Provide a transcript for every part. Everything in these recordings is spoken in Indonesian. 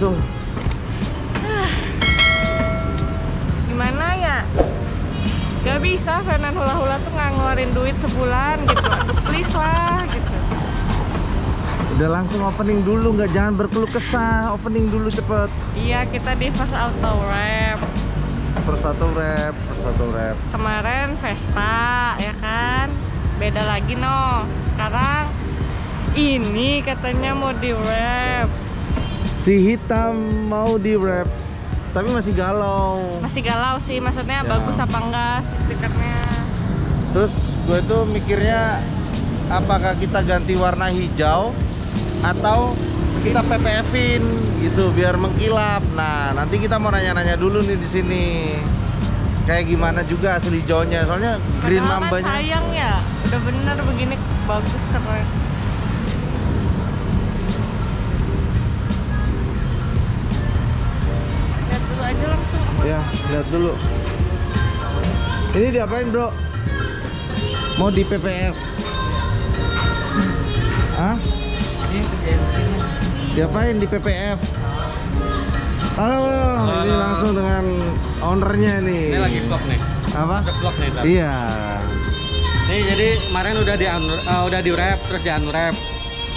langsung. Gimana ya? Gak bisa Fernan Hula Hula tuh nggak ngeluarin duit sebulan gitu. Aduh, please lah gitu. Udah langsung opening dulu, nggak jangan berkeluh kesah. Opening dulu cepet. Iya, kita di First Auto Rap. Persatu rap, persatu rap. Kemarin Vespa, ya kan? Beda lagi no. Sekarang ini katanya mau di rap. Si hitam mau di rap, tapi masih galau. Masih galau sih, maksudnya Ya. bagus apa enggak stikernya. Terus gue tuh mikirnya apakah kita ganti warna hijau atau kita PPF-in gitu biar mengkilap. Nah, nanti kita mau nanya-nanya dulu nih di sini. Kayak gimana juga asli hijaunya. Soalnya green kan mambanya. sayang ya, udah bener begini bagus keren. Ya, lihat dulu. Ini diapain, Bro? Mau di PPF? Hah? Diapain di PPF? Halo, ini langsung dengan ownernya nih. Ini lagi vlog nih. Apa? Vlog nih. Iya. Nih jadi kemarin udah di unwrap- eh, udah di wrap terus di unwrap.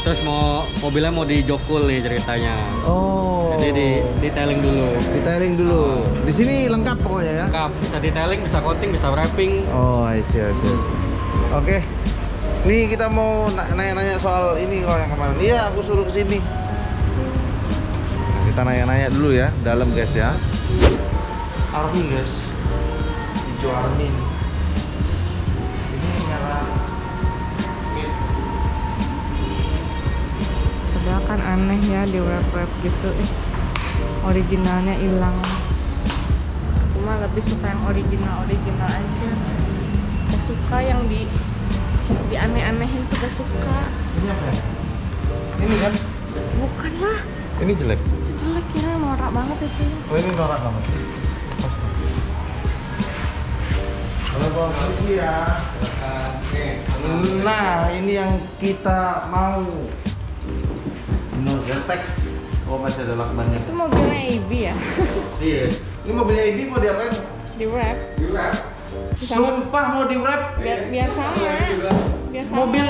Terus mau mobilnya mau dijokul nih ceritanya. Oh. Jadi di detailing dulu. detailing dulu. Di sini lengkap pokoknya ya. Lengkap, bisa detailing, bisa coating, bisa wrapping. Oh, I see, I see, I see. Oke. Nih kita mau na- nanya-nanya soal ini kok yang kemarin. Iya, aku suruh ke sini. Nah, kita nanya-nanya dulu ya, dalam guys ya. Army guys. Hijau Army. Kan aneh ya di wrap wrap gitu. Eh, originalnya hilang. Aku mah lebih suka yang original original aja. Gak suka yang di di aneh-anehin tuh gak suka. Ini apa ya? Ini kan? Bukan lah, Ini jelek. itu jelek ya, norak banget itu. Oh ini norak banget. Halo Bang, ya. Nah, ini yang kita mau. Zetec. Oh, masih ada lakbannya. Itu mobilnya AB ya, Iya. Ini mobilnya ini mau diapain? di wrap. Di wrap. Sumpah mau di wrap. Biar biar sama, biar sama. Mobil.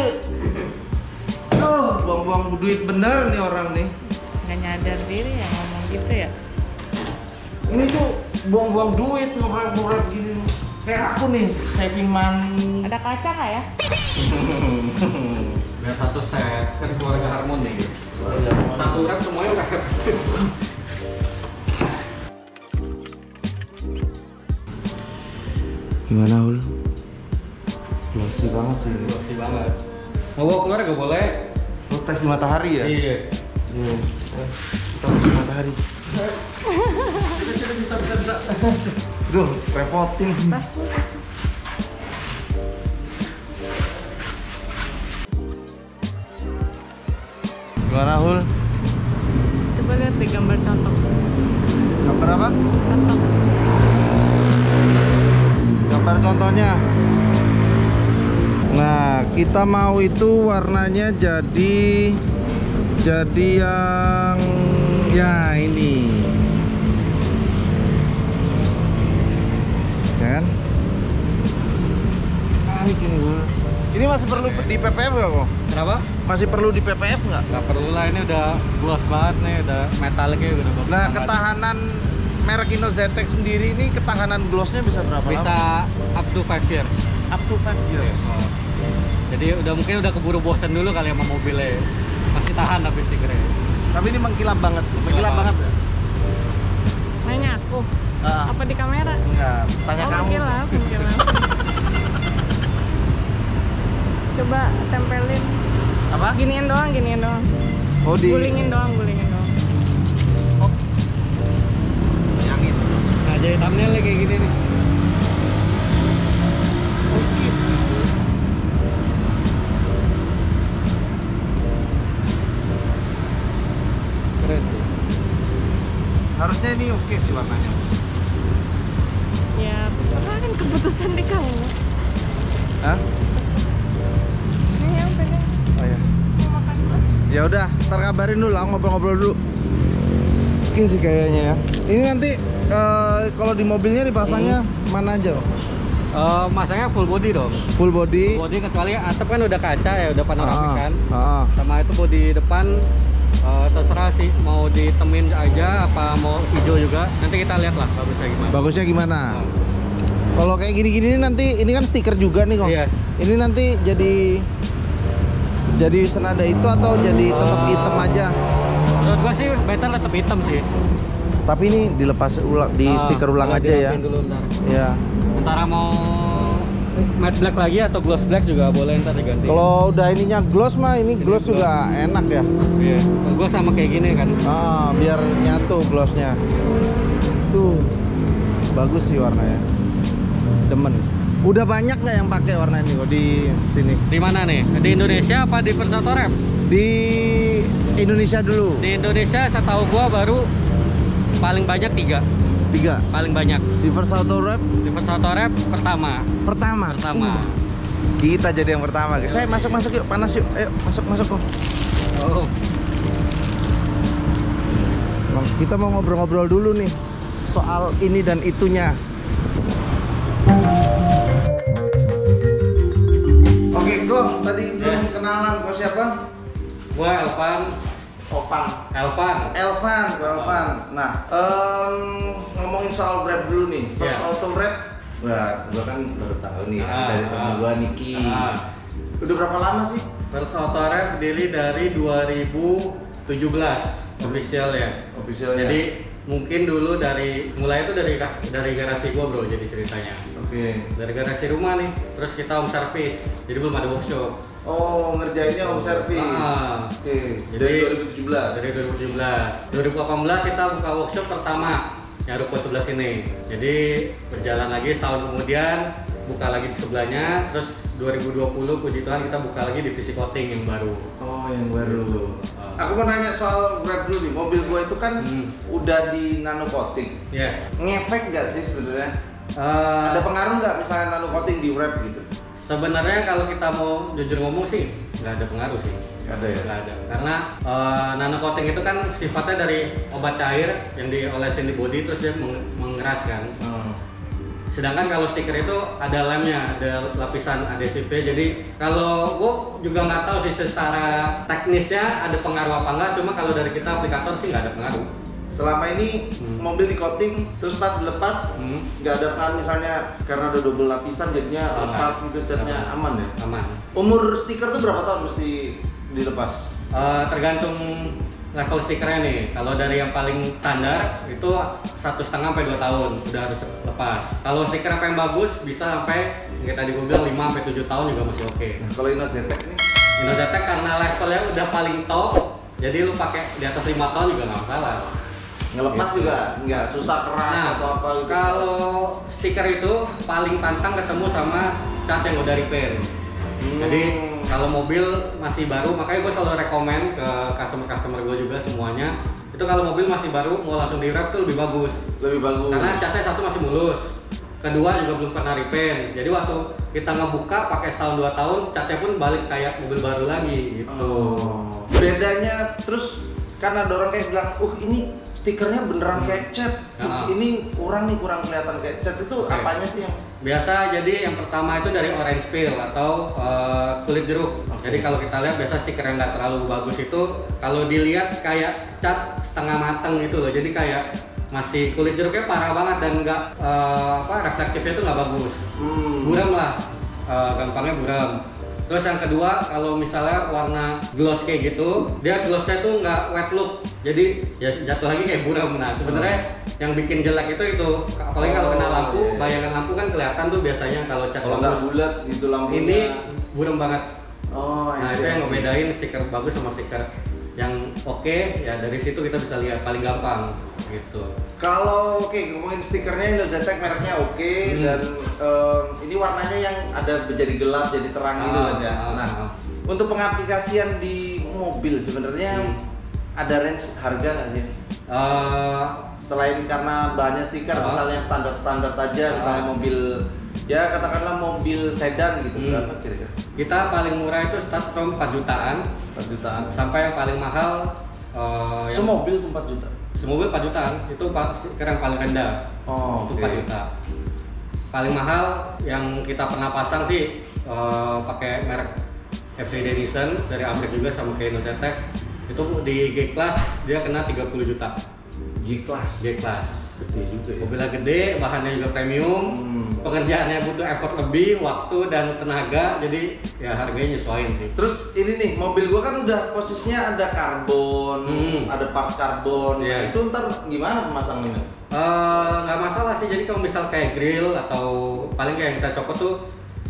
Oh, buang-buang duit bener nih orang nih. nggak nyadar diri ya ngomong gitu ya. Ini tuh buang-buang duit ngurap-ngurap gini. Kayak aku nih, saving money. Ada kaca nggak ya? Biar satu set kan keluarga harmoni. Satu semuanya wrap. Gimana, Ul? Glossy banget sih. Bersih banget. Mau bawa keluar gak boleh? Lu tes di matahari ya? Iya. Iya. Eh, Kita tes di matahari. Bisa bisa bisa bisa. Duh, repotin. Tas tuh. Gimana, Hul? Coba lihat di gambar contoh. Gambar apa? Contoh. Gambar contohnya. Nah, kita mau itu warnanya jadi jadi yang ya ini. Ya kan? Ah, Hul. Ini masih perlu di PPF nggak kok? Kenapa? Masih perlu di PPF nggak? Gak perlu lah ini udah gloss banget nih, udah metallicnya udah bagus Nah, banget. ketahanan merek Inno ZX sendiri ini ketahanan glossnya bisa berapa bisa lama? up to 5 years. Up to 5 years. Oh. Jadi udah mungkin udah keburu bosen dulu kali sama mobilnya. Masih tahan tapi stikernya. Tapi ini mengkilap banget, mengkilap banget. banget. Nanya aku. Ah, Apa di kamera? enggak, tanya oh, kamu. mengkilap, mengkilap. Coba tempelin. Apa? Giniin doang, giniin doang. Oh di Gulingin doang, gulingin doang. yang itu. Nah jadi thumbnail kayak gini nih. Keren. Harusnya ini oke sih warnanya. Ya, kan keputusan di kamu. Hah? Ya. Udah, ntar kabarin dulu lah ngobrol-ngobrol dulu. touchscreen sih kayaknya ya. Ini nanti eh, kalau di mobilnya dipasangnya mana aja? Eh, masangnya full body dong. Full body. Body kecuali atap kan udah kaca ya, udah panoramik Ah, kan. ah. Sama itu body depan eh, terserah sih mau ditemin aja apa mau hijau juga. Nanti kita lihat lah bagusnya gimana. Bagusnya gimana? Oh. Kalau kayak gini-gini nanti ini kan stiker juga nih kok. Iya. Ini nanti jadi jadi senada itu atau jadi tetap Eh, hitam aja? Menurut gua sih better tetap hitam sih. Tapi ini dilepas ulang di Ah, stiker ulang aja ya. Dulu, ntar. Ya. Antara mau matte black lagi atau gloss black juga boleh ntar diganti. Kalau udah ininya gloss mah ini gloss juga enak ya. Iya. Gua sama kayak gini kan. Ah, biar nyatu glossnya. Tuh. Bagus sih warnanya. Demen. Udah banyak nggak yang pakai warna ini kok di sini? Di mana nih? Di Indonesia apa di Persauto Rep? Di Indonesia dulu. Di Indonesia setahu gua baru paling banyak tiga Tiga. paling banyak Di Rap di Persauto Rep pertama pertama. pertama Uh, kita jadi yang pertama, guys. Saya masuk masuk yuk, panas yuk. Ayo, masuk masuk kok. oh Kita mau ngobrol-ngobrol dulu nih soal ini dan itunya. Oke, Go. Tadi belum Yes. kenalan kok siapa? gua Elvan Opang. Elvan Elvan, Ko Elvan. Nah, em, ngomongin soal rap dulu nih. First Iya. auto rap. Wah, gua kan baru tahu nih kan Ah, dari teman ah. gua Niki. Ah. Udah berapa lama sih? Persauto Rep berdiri dari 2017 official ya Officialnya. jadi mungkin dulu dari mulai itu dari dari garasi gua bro jadi ceritanya Oke. dari garasi rumah nih terus kita home service jadi belum ada workshop Oh, ngerjainnya home service. Ah. Oke. Jadi- Dari 2017. dari 2017 2018 kita buka workshop pertama yang ruko sebelah sini jadi berjalan lagi setahun kemudian buka lagi di sebelahnya terus 2020 puji Tuhan kita buka lagi divisi coating yang baru Oh, yang baru. Ah. Aku mau nanya soal Grab dulu nih. Mobil gua itu kan Hmm. udah di nano coating. yes Ngefek nggak sih sebenarnya? Eh, Ada pengaruh nggak misalnya nano coating di wrap gitu? sebenarnya kalau kita mau jujur ngomong sih nggak ada pengaruh sih Nggak ada ya? nggak ada karena eh, nano coating itu kan sifatnya dari obat cair yang diolesin di body terus dia meng- mengeras kan Hmm. Sedangkan kalau stiker itu ada lemnya, ada lapisan adhesifnya. Jadi kalau gua juga nggak tahu sih secara teknisnya ada pengaruh apa enggak. Cuma kalau dari kita aplikator sih nggak ada pengaruh. Selama ini Hmm. mobil di coating terus pas dilepas Hmm. nggak ada pengaruh misalnya karena ada double lapisan jadinya Oh, nggak. lepas gitu catnya Nggak. aman ya. Aman. Umur stiker tuh berapa tahun mesti dilepas? Eh, tergantung level stikernya nih. Kalau dari yang paling standar itu satu setengah sampai dua tahun udah harus lepas. Kalau stiker apa yang bagus bisa sampai kayak tadi gue bilang 5 sampai 7 tahun juga masih oke. Nah, kalau Inno Zetec nih Innozetec karena levelnya udah paling top, jadi lu pakai di atas lima tahun juga nggak masalah. Ngelepas Gitu. juga nggak susah keras Nah, atau apa gitu. kalau stiker itu paling pantang ketemu sama cat yang udah repair. Hmm. Jadi kalau mobil masih baru, makanya gue selalu rekomend ke customer-customer gue juga semuanya. Itu kalau mobil masih baru mau langsung di wrap tuh lebih bagus. lebih bagus. Karena catnya satu masih mulus. Kedua juga belum pernah repair. Jadi waktu kita ngebuka pakai setahun dua tahun, catnya pun balik kayak mobil baru lagi gitu. Oh. Bedanya terus karena ada orang kayak bilang, uh ini stikernya beneran Hmm. kayak cat, Ah. ini kurang nih kurang kelihatan kayak cat itu Oke. apanya sih yang Biasa jadi yang pertama itu dari orange peel atau eh, kulit jeruk. Oke. Jadi kalau kita lihat biasa stiker yang nggak terlalu bagus itu kalau dilihat kayak cat setengah matang gitu loh. Jadi kayak masih kulit jeruknya parah banget dan nggak eh, apa reflektifnya itu nggak bagus. hmm. Buram lah, eh, gampangnya buram. Terus yang kedua kalau misalnya warna gloss kayak gitu, dia glossnya tuh nggak wet look, jadi ya jatuh lagi kayak buram. Nah sebenarnya yang bikin jelek itu itu, apalagi kalau kena Oh, lampu, iya. bayangan lampu kan kelihatan tuh biasanya kalau cat Kalau bagus. bulat gitu lampunya. Ini buram banget. Oh, Nah itu yang ngebedain stiker bagus sama stiker yang oke, ya dari situ kita bisa lihat paling gampang gitu. Kalau oke ngomongin stikernya Indozetec mereknya oke Hmm. dan em, ini warnanya yang ada menjadi gelap jadi terang gitu Ah, kan ya. ah, Nah, ah. untuk pengaplikasian di mobil sebenarnya Hmm. ada range harga nggak sih? Eh, Selain karena bahannya stiker, Ah. misalnya standar-standar aja, Ah. misalnya mobil ya katakanlah mobil sedan gitu Hmm. berapa kira-kira? kita paling murah itu start from 4 jutaan 4 jutaan. sampai yang paling mahal eh, yang Semobil tuh 4 juta. semobil 4 jutaan itu stiker yang paling rendah Oh, itu oke. 4 juta paling mahal yang kita pernah pasang sih eh, pakai merek Everyday Nissan dari Amerika juga sama kayak Nozetec itu di G class dia kena 30 juta G-Class. G class Gede juga ya. mobilnya gede bahannya juga premium Hmm. pengerjaannya butuh effort lebih waktu dan tenaga jadi ya harganya nyesuaiin sih Terus ini nih, mobil gua kan udah posisinya ada karbon, Hmm. ada part karbon. Nah, Iya. itu ntar gimana pemasangannya? Eh, nggak masalah sih jadi kalau misal kayak grill atau paling kayak yang kita copot tuh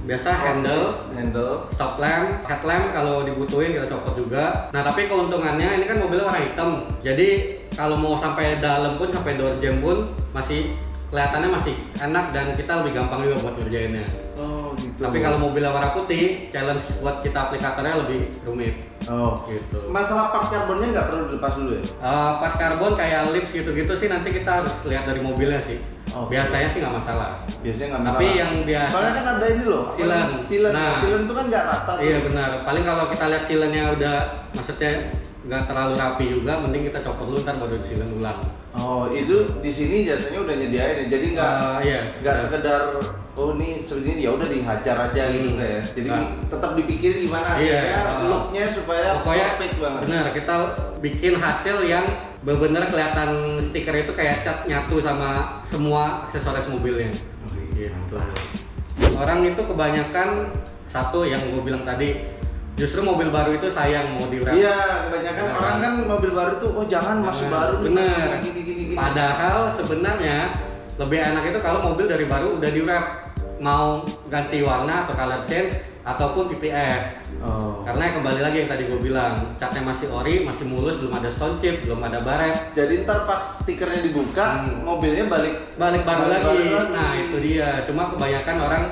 biasa handle handle. top lamp, headlamp kalau dibutuhin kita copot juga. Nah tapi keuntungannya ini kan mobilnya warna hitam, jadi kalau mau sampai dalam pun sampai door jam pun masih kelihatannya masih enak dan kita lebih gampang juga buat ngerjainnya. Oh, gitu. Tapi kalau mobilnya warna putih, challenge buat kita aplikatornya lebih rumit oh, gitu. masalah part karbonnya nggak perlu dilepas dulu ya? Eh, part karbon kayak lips gitu-gitu sih nanti kita harus lihat dari mobilnya sih. Oke. Biasanya sih nggak masalah. Biasanya nggak Tapi masalah. yang biasa- Soalnya kan ada ini loh. Silen. Silen. Nah. Silen itu kan nggak rata. tuh. Iya benar. Paling kalau kita lihat silennya udah maksudnya nggak terlalu rapi juga, mending kita copot dulu ntar baru silen ulang. Oh, itu di sini jasanya udah nyediain ya. Jadi nggak Eh, iya. nggak benar. sekedar oh ini sebenarnya ya udah dihajar aja gitu Hmm. kayak. Jadi Nah. tetap dipikirin gimana Iya, hasilnya, uh, looknya supaya Pokoknya perfect banget. benar kita bikin hasil yang benar-benar kelihatan stiker itu kayak cat nyatu sama semua aksesoris mobilnya. Gitu. Orang itu kebanyakan satu yang gue bilang tadi justru mobil baru itu sayang mau di Iya, kebanyakan orang kan mobil baru tuh oh jangan masih Jangan. baru Bener. masih gini gini gini. Padahal sebenarnya lebih enak itu kalau mobil dari baru udah di wrap mau ganti warna atau color change ataupun PPF. Oh. Karena kembali lagi yang tadi gue bilang, catnya masih ori, masih mulus, belum ada stone chip, belum ada baret, Jadi ntar pas stikernya dibuka, Hmm. mobilnya balik balik baru Balik lagi. baru lagi. Nah itu dia. Cuma kebanyakan orang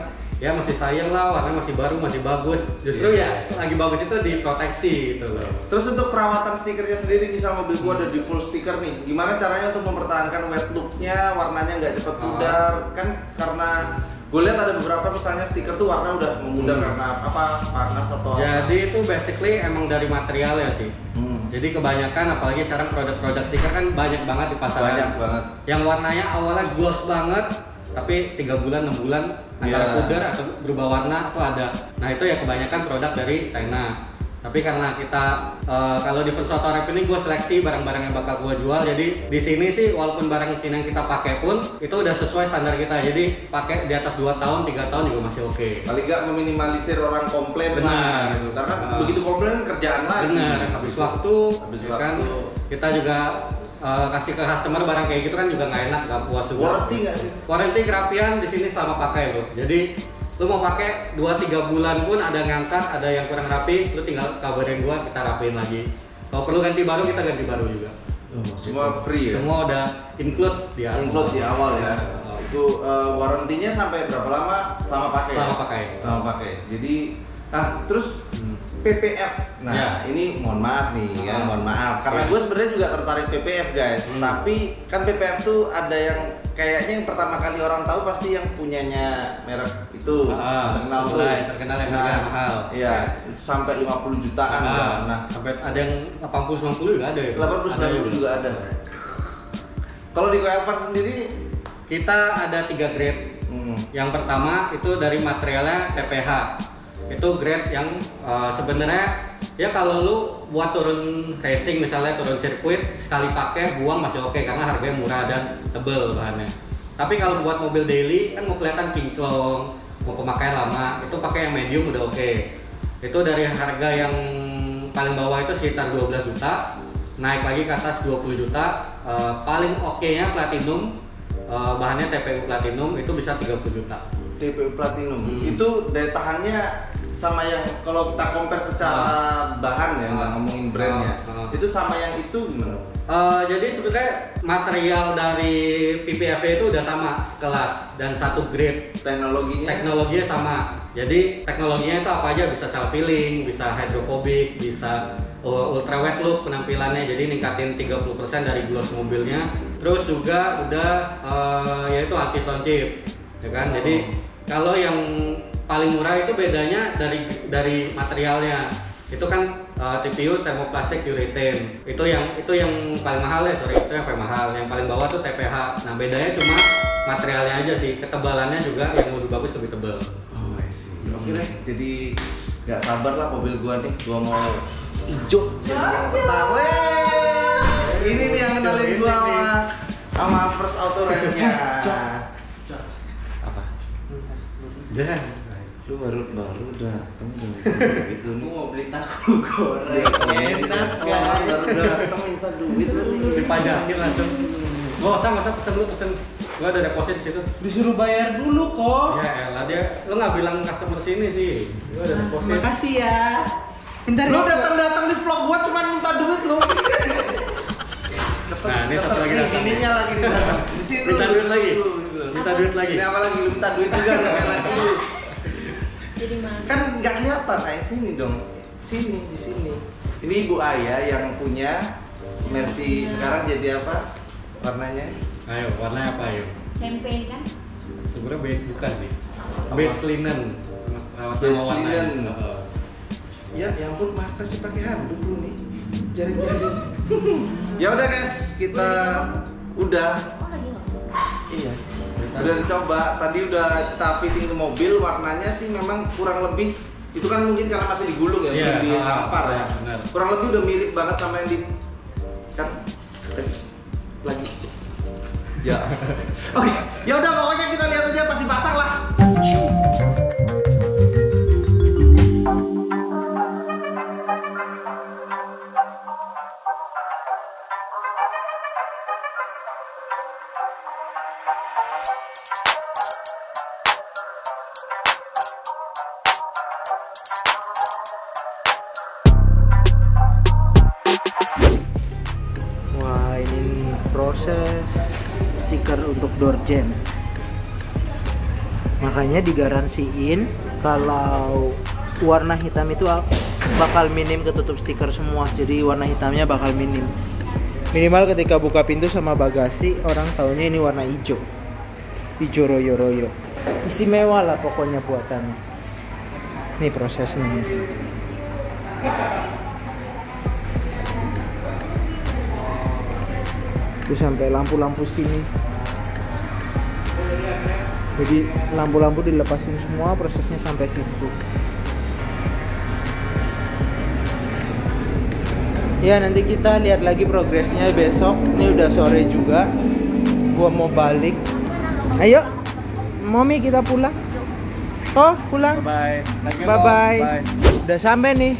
ya masih sayang lah, warna masih baru, masih bagus. Justru Iya. ya lagi bagus itu diproteksi gitu loh. Terus untuk perawatan stikernya sendiri, misal mobil gua ada di full stiker nih, gimana caranya untuk mempertahankan wet looknya, warnanya nggak cepet Oh. pudar? Kan karena gue lihat ada beberapa misalnya stiker tuh warna udah memudar Hmm. karena apa panas atau apa. Jadi itu basically emang dari material ya sih. Hmm. Jadi kebanyakan apalagi sekarang produk-produk stiker kan banyak banget di pasaran. banyak banget. Yang warnanya awalnya gloss banget, tapi tiga bulan enam bulan antara pudar atau berubah warna atau ada. Nah itu ya kebanyakan produk dari China. Tapi karena kita eh, kalau di Versoto Rep ini gue seleksi barang-barang yang bakal gue jual. Jadi di sini sih walaupun barang Cina yang kita pakai pun itu udah sesuai standar kita. Jadi pakai di atas 2 tahun, tiga tahun juga masih oke. Paling nggak meminimalisir orang komplain Benar. lah gitu. Karena Ah. begitu komplain kan kerjaan lagi. Benar, habis waktu, Habis ya kan waktu. kita juga eh, kasih ke customer barang kayak gitu kan juga nggak enak, nggak puas juga. Warranty nggak sih? Warranty kerapian di sini selama pakai loh. Jadi lu mau pakai 2-3 bulan pun ada ngangkat, ada yang kurang rapi, lu tinggal kabarin gua kita rapiin lagi. Kalau perlu ganti baru kita ganti baru juga. Semua free ya. Semua udah include di awal. Include di awal ya. Oh. Itu eh, warrantinya sampai berapa lama? Selama pakai. ya? Selama pakai. Selama pakai. Jadi ah terus Hmm. PPF. Nah, Ya. ini mohon maaf nih ya, Ah. mohon maaf. Karena Ya. gue sebenarnya juga tertarik PPF guys. Hmm. Tapi kan PPF tuh ada yang kayaknya yang pertama kali orang tahu pasti yang punyanya merek itu Ah, terkenal tuh. Terkenal yang harga mahal. Iya, sampai 50 jutaan. Ah, kan. Nah, sampai ada yang 80-90 juga ada ya. 80 Ada 90 juga ada. Kalau di Koelvan sendiri Kita ada tiga grade. hmm, Yang pertama itu dari materialnya TPH. Itu grade yang uh, sebenarnya ya kalau lu buat turun racing misalnya turun sirkuit sekali pakai buang masih oke karena harganya murah dan tebel bahannya. Tapi kalau buat mobil daily kan mau kelihatan kinclong, mau pemakaian lama, itu pakai yang medium udah oke. Itu dari harga yang paling bawah itu sekitar 12 juta, naik lagi ke atas 20 juta. Uh, paling oke-nya platinum, uh, bahannya TPU platinum itu bisa 30 juta. TPU Platinum Hmm. itu daya tahannya sama yang kalau kita compare secara bahan ya nggak Ah. ngomongin brandnya Ah, ah. itu sama yang itu gimana? Uh, jadi sebenarnya material dari PPF itu udah sama sekelas dan satu grade Teknologinya teknologinya sama jadi teknologinya itu apa aja bisa self healing bisa hydrophobic bisa uh, ultra wet look penampilannya jadi ningkatin 30% dari gloss mobilnya terus juga udah uh, yaitu anti stone chip ya kan jadi kalau yang paling murah itu bedanya dari dari materialnya itu kan uh, TPU termoplastik urethane. Itu yang itu yang paling mahal ya, sorry, itu yang paling mahal. Yang paling bawah tuh TPH. Nah, bedanya cuma materialnya aja sih. Ketebalannya juga yang lebih bagus lebih tebal. Oh, I see. Oke deh, jadi nggak sabar lah mobil gua nih. Gua mau hijau. Jadi yang pertama. Ini nih yang kenalin gua sama sama first auto ride-nya. Apa? Udah. Lu baru baru dateng dong. Itu lu mau beli tahu goreng enak kan baru dateng minta duit lu nih. Dipajakin langsung. Gak usah, gak usah pesen dulu pesen. Gua ada deposit di situ. disuruh bayar dulu kok Ya elah dia, lo nggak bilang customer sini sih. Gua ada deposit. makasih ya Bentar Lu datang-datang di vlog gua cuma minta duit lu. Nah, ini satu lagi datang. Ininya lagi nih datang. Minta duit lagi? Minta duit lagi? Ini apa lagi? Lu minta duit juga kayak lagi. Jadi mana? Kan nggak kelihatan kayak sini dong. Sini, di sini. Ini Ibu Ayah yang punya Mercy sekarang jadi apa? Warnanya? Ayo, warnanya apa ayo? Champagne kan? Sebenarnya beige bukan sih. Beige linen. Warna. linen. Heeh. Ya, ya ampun, maka sih pakai handuk lu nih. Jari-jari. ya udah guys, kita udah Oh lagi? Iya. Udah dicoba, tadi udah kita fitting ke mobil, warnanya sih memang kurang lebih itu kan mungkin karena masih digulung ya, Iya, belum ah, dihampar ya. benar. Kurang lebih udah mirip banget sama yang di kan lagi. Ya. Oke, ya udah pokoknya kita lihat aja pasti pasang lah. Makanya digaransiin kalau warna hitam itu bakal minim ketutup stiker semua. Jadi warna hitamnya bakal minim. Minimal ketika buka pintu sama bagasi orang taunya ini warna hijau. Hijau royo-royo. Istimewa lah pokoknya buatannya. Ini prosesnya itu sampai lampu-lampu sini jadi lampu-lampu dilepasin semua prosesnya sampai situ. Ya nanti kita lihat lagi progresnya besok. Ini udah sore juga. Gua mau balik. Ayo. Mommy kita pulang. Oh pulang. Bye. You, bye Kok. bye. Udah sampai nih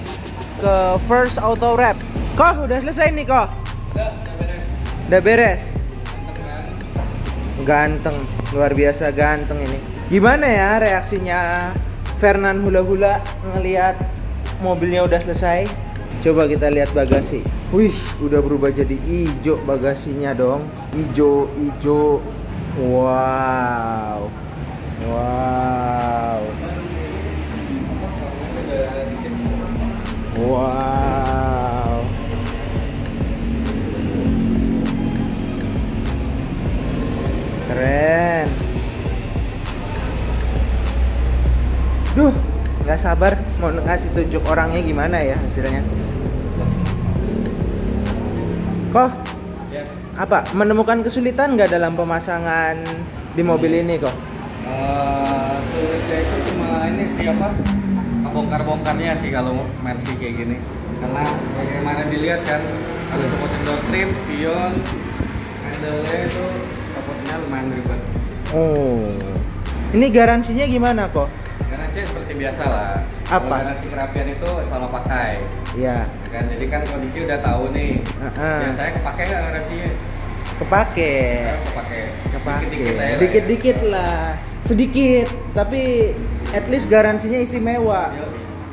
ke first auto wrap kok udah selesai nih kok? Udah beres. Ganteng, luar biasa ganteng ini. Gimana ya reaksinya Fernan Hula Hula ngelihat mobilnya udah selesai? Coba kita lihat bagasi. Wih, udah berubah jadi hijau bagasinya dong. Hijau, hijau. Wow. Wow. Wow. Keren. Duh, nggak sabar mau ngasih tunjuk orangnya gimana ya hasilnya. Kok Yes. apa menemukan kesulitan nggak dalam pemasangan di mobil ini kok? Eh, sulitnya itu cuma ini sih apa? Bongkar-bongkarnya sih kalau Mercy kayak gini. Karena kemarin dilihat kan ada supporting door trim, spion, handle-nya itu lumayan ribet. Oh, ini garansinya gimana kok? Garansi seperti biasa lah. Apa? Kalau garansi kerapian itu selama pakai. Ya, Kan jadi kan kalau Diki udah tahu nih. Heeh. Biasanya kepake nggak garansinya? kepake, kepake. kepake, Dikit-dikit lah ya. lah, sedikit, tapi at least garansinya istimewa.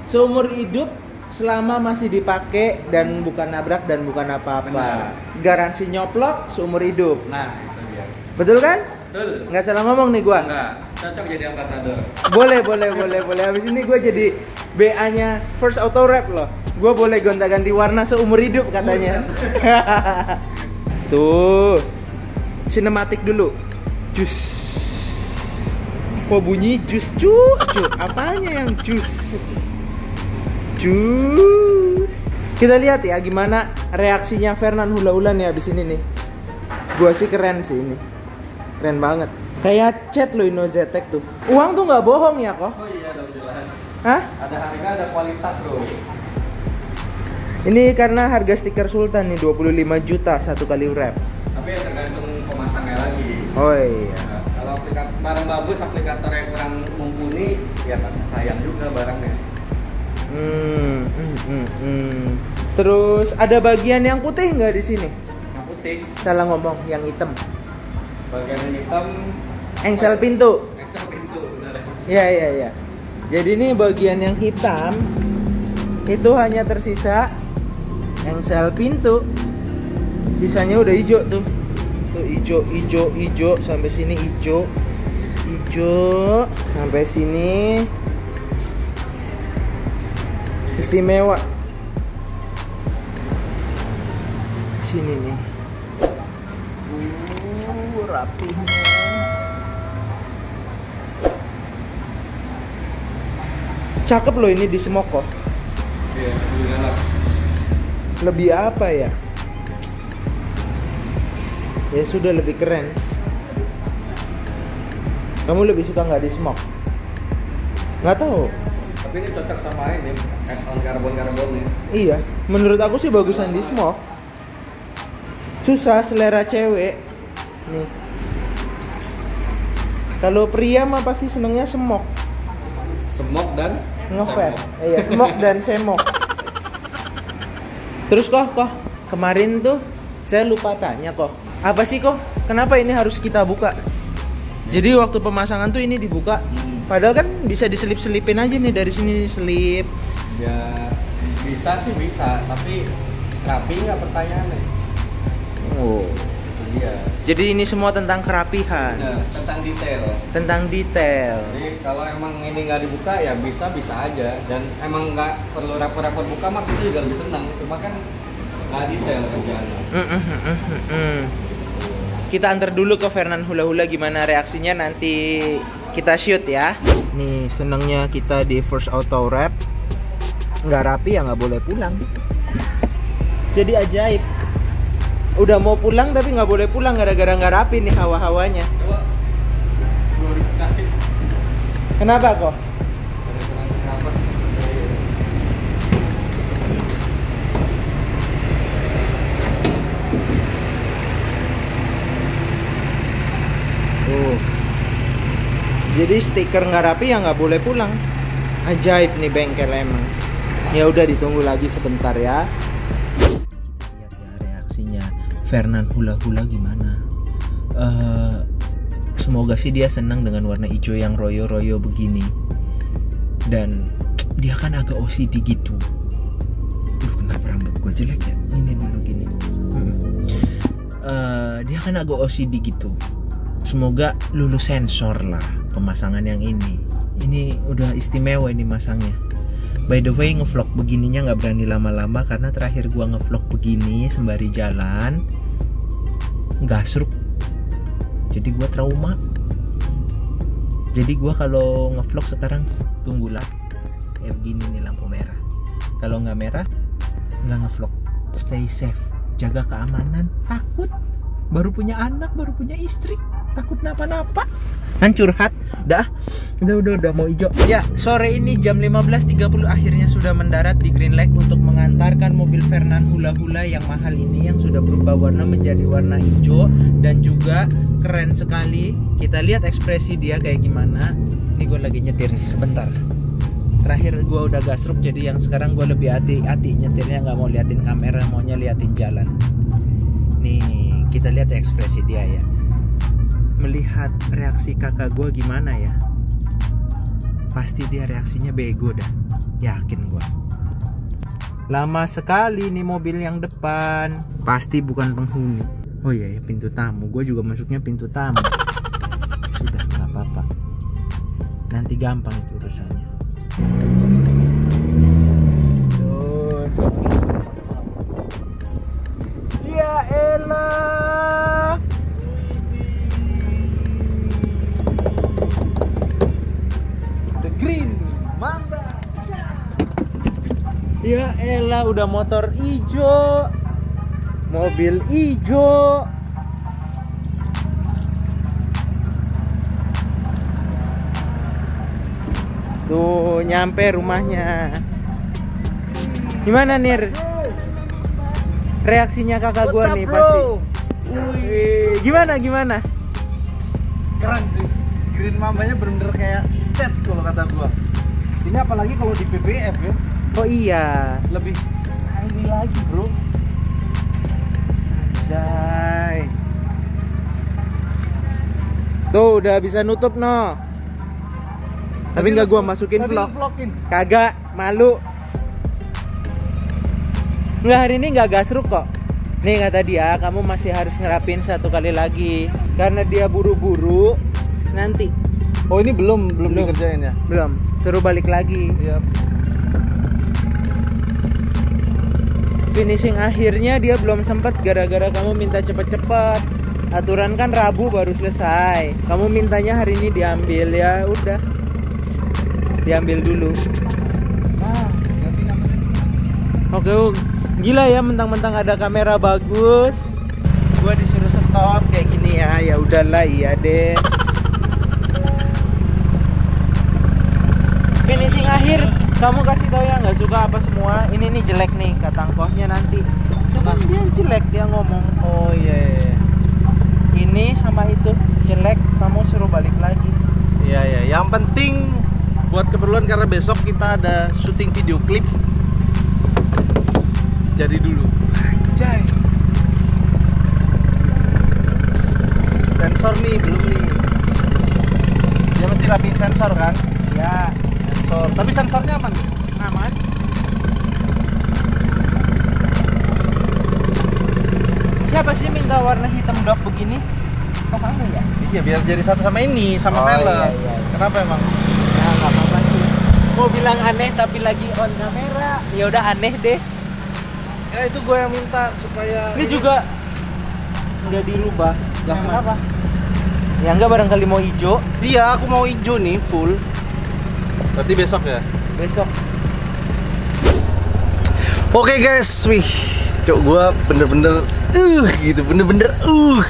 Seumur hidup selama masih dipakai dan bukan nabrak dan bukan apa-apa. Garansi nyoplok seumur hidup. Nah. Betul kan? Betul. Nggak salah ngomong nih gua. Enggak, cocok jadi ambasador. Boleh, boleh, boleh, boleh. Habis ini gua jadi BA-nya First Auto Rap loh. Gua boleh gonta-ganti warna seumur hidup katanya. Tuh. Sinematik dulu. Jus. Kok bunyi jus cu, cu. Apanya yang jus? Jus. Kita lihat ya gimana reaksinya Fernan hula-hula nih abis ini nih. Gua sih keren sih ini. Keren banget. Kayak chat lo Inno Zetek tuh. Uang tuh nggak bohong ya kok? Oh iya dong jelas. Hah? Ada harga, ada kualitas bro. Ini karena harga stiker Sultan nih 25 juta satu kali wrap. Tapi ya tergantung pemasangnya lagi. Oh iya. Nah, kalau aplikat barang bagus, aplikator yang kurang mumpuni, ya sayang juga barangnya. Hmm, hmm, hmm, hmm. Terus ada bagian yang putih nggak di sini? Yang putih, Salah ngomong, yang hitam. Bagian hitam. Engsel pintu. Ekstra pintu, benar. Ya ya ya. Jadi ini bagian yang hitam itu hanya tersisa engsel pintu. Sisanya udah hijau tuh. Tuh hijau, hijau, hijau sampai sini hijau. Hijau sampai sini istimewa. Sini nih. Rapihnya. Cakep loh ini di Semoko. Iya. Lebih apa ya? Ya sudah lebih keren. Kamu lebih suka nggak di smoke? Nggak tahu. Tapi ini cocok sama ini, add-on karbon-karbon nih. Iya, menurut aku sih bagusan di smoke. Susah selera cewek. Nih. Kalau pria mah pasti senengnya smoke, Semok dan ngefair. semok. Iya, smoke dan semok. Terus kok, kok kemarin tuh saya lupa tanya kok. Apa sih kok? Kenapa ini harus kita buka? Jadi waktu pemasangan tuh ini dibuka. Hmm. Padahal kan bisa diselip-selipin aja nih dari sini selip. Ya bisa sih bisa, tapi rapi nggak pertanyaannya? Oh. Dia. Jadi ini semua tentang kerapihan, Ya, tentang detail. tentang detail. Jadi kalau emang ini nggak dibuka ya bisa bisa aja dan emang nggak perlu repot-repot buka mah kita juga lebih senang. Cuma kan nggak detail kerjaannya. Mm, mm, mm. Kita antar dulu ke Fernan Hula Hula gimana reaksinya nanti kita shoot ya. Nih senengnya kita di first auto wrap nggak rapi ya nggak boleh pulang. Jadi ajaib. Udah mau pulang tapi nggak boleh pulang gara-gara nggak rapi nih hawa-hawanya. Kenapa kok? Jadi stiker nggak rapi ya nggak boleh pulang. Ajaib nih bengkel emang. Ya udah ditunggu lagi sebentar ya. Fernan hula hula gimana. Eh, semoga sih dia senang dengan warna hijau yang royo-royo begini. Dan dia kan agak OCD gitu. Duh kenapa rambut gue jelek ya? Ini dulu gini. Eh, dia kan agak OCD gitu semoga lulus sensor lah pemasangan yang ini ini udah istimewa ini masangnya by the way ngevlog begininya nggak berani lama-lama karena terakhir gua ngevlog begini sembari jalan gasruk jadi gua trauma. Jadi gua kalau ngevlog sekarang tunggulah. Kayak begini nih lampu merah. Kalau nggak merah nggak ngevlog. Stay safe. Jaga keamanan. Takut. Baru punya anak baru punya istri takut napa-napa. Hancur hat dah. Udah udah udah mau hijau. Ya sore ini jam 15.30 akhirnya sudah mendarat di Green Lake untuk mengantarkan mobil Fernan Hula Hula yang mahal ini yang sudah berubah warna menjadi warna hijau dan juga keren sekali. Kita lihat ekspresi dia kayak gimana. Ini gue lagi nyetir nih sebentar. Terakhir gue udah gasruk jadi yang sekarang gue lebih hati-hati nyetirnya nggak mau liatin kamera maunya liatin jalan. Nih kita lihat ekspresi dia ya melihat reaksi kakak gue gimana ya? Pasti dia reaksinya bego dah. Yakin gue lama sekali nih mobil yang depan. Pasti bukan penghuni. Oh iya ya pintu tamu. Gue juga masuknya pintu tamu. Sudah nggak apa-apa. Nanti gampang itu urusannya. Ya elah Ya elah udah motor ijo Mobil ijo Tuh nyampe rumahnya Gimana Nir? Reaksinya kakak gua nih pasti Wih, Gimana gimana? Keren sih. Green Mambanya bener-bener kayak set kalau kata gua. Ini apalagi kalau di PPF ya, Oh iya lebih lagi, Bro. Anjay. Tuh udah bisa nutup no Tapi Tadi nggak gua masukin tadi vlog vlogin. Kagak, malu. Nggak hari ini nggak gasruk kok. Nih kata dia, kamu masih harus ngerapin satu kali lagi karena dia buru-buru. Nanti Oh, ini belum belum, Belum. dikerjain ya? belum, suruh balik lagi. Iya. Finishing akhirnya dia belum sempet gara-gara kamu minta cepet-cepet. Aturan kan Rabu baru selesai. Kamu mintanya hari ini diambil ya, udah. Diambil dulu. Nah, di Oke, oh, gila ya mentang-mentang ada kamera bagus. Gua disuruh stop kayak gini ya. Ya udahlah, iya deh. Finishing akhir, kamu kasih tahu ya nggak suka apa semua. Ini nih jelek nih kata angkohnya nanti. Itu kan dia jelek dia ngomong. Oh iya. iya, iya. Ini sama itu jelek, kamu suruh balik lagi. Iya ya, yang penting buat keperluan karena besok kita ada syuting video klip. Jadi dulu. Anjay. Sensor nih belum nih. Dia mesti rapiin sensor kan? Ya, Sensor. Tapi sensornya aman. aman. Siapa sih minta warna hitam dok begini? Kok kamu ya? Iya biar jadi satu sama ini sama Oh, iya, iya, iya. Kenapa emang? Ya nggak apa-apa sih. Mau bilang aneh tapi lagi on kamera. Ya udah aneh deh. Ya itu gue yang minta supaya Ini juga nggak dirubah. Lah kenapa? Ya nggak barangkali mau hijau Iya, aku mau hijau nih full. Berarti besok ya? besok. Oke guys, wih, cok gua bener-bener uh gitu, bener-bener uh.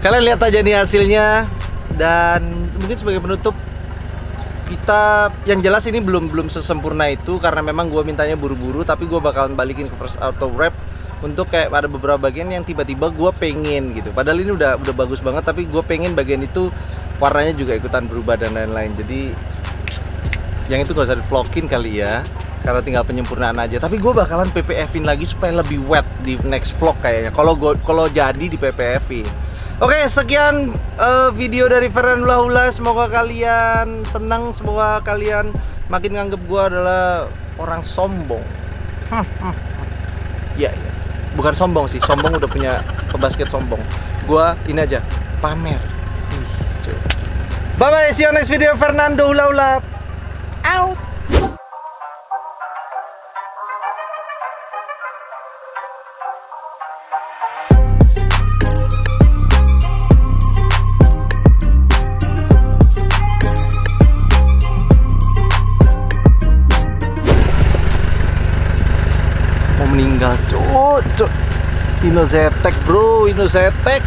Kalian lihat aja nih hasilnya dan mungkin sebagai penutup kita yang jelas ini belum belum sesempurna itu karena memang gua mintanya buru-buru tapi gua bakalan balikin ke first auto wrap untuk kayak ada beberapa bagian yang tiba-tiba gua pengen gitu. Padahal ini udah udah bagus banget tapi gua pengen bagian itu warnanya juga ikutan berubah dan lain-lain. Jadi yang itu gak usah di vlogin kali ya karena tinggal penyempurnaan aja tapi gue bakalan PPF-in lagi supaya lebih wet di next vlog kayaknya kalau gue kalau jadi di PPF-in Oke, sekian eh, video dari Ferran Hula. Semoga kalian senang, semoga kalian makin nganggep gue adalah orang sombong. Ya, ya. Bukan sombong sih, sombong udah punya pebasket sombong. Gua ini aja, pamer. Bye bye, see you next video Fernando Hula. Out. mau meninggal cuk. Inozetek bro. Inozetek